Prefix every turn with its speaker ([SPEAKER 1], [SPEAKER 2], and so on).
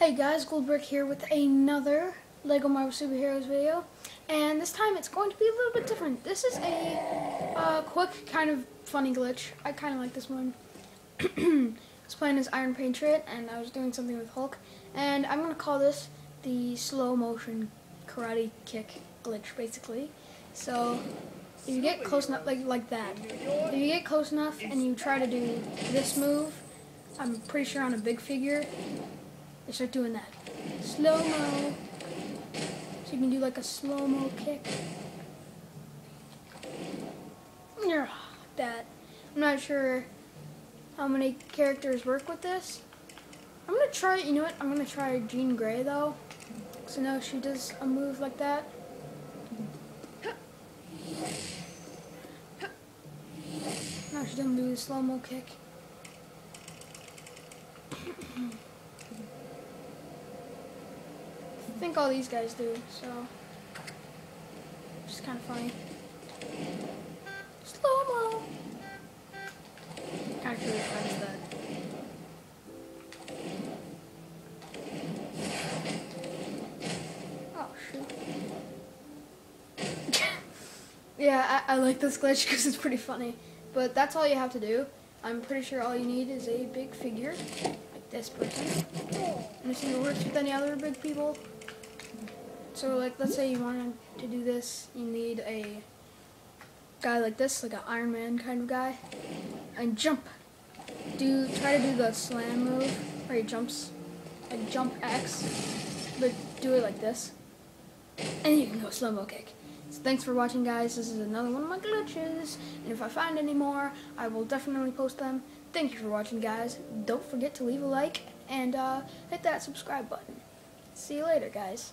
[SPEAKER 1] Hey guys, Goldbrick here with another LEGO Marvel Superheroes video, and this time it's going to be a little bit different. This is a uh, quick, kind of funny glitch. I kind of like this one. I was playing as Iron Patriot, and I was doing something with Hulk, and I'm going to call this the slow motion karate kick glitch, basically. So, if you get close enough, like, like that, if you get close enough and you try to do this move, I'm pretty sure on a big figure, they start doing that. Slow mo. So you can do like a slow mo kick. That. I'm not sure how many characters work with this. I'm gonna try, you know what? I'm gonna try Jean Grey though. I know she does a move like that. Now she doesn't do the slow mo kick. I think all these guys do, so it's kind of funny. Slow mo. Actually, friends that. Oh shoot. yeah, I, I like this glitch because it's pretty funny. But that's all you have to do. I'm pretty sure all you need is a big figure, like this person. And this even works with any other big people. So like let's say you wanted to do this, you need a guy like this, like an Iron Man kind of guy. And jump. Do try to do the slam move where he jumps like jump X. But do it like this. And you can go slow mo kick. So thanks for watching guys. This is another one of my glitches. And if I find any more, I will definitely post them. Thank you for watching guys. Don't forget to leave a like and uh, hit that subscribe button. See you later guys.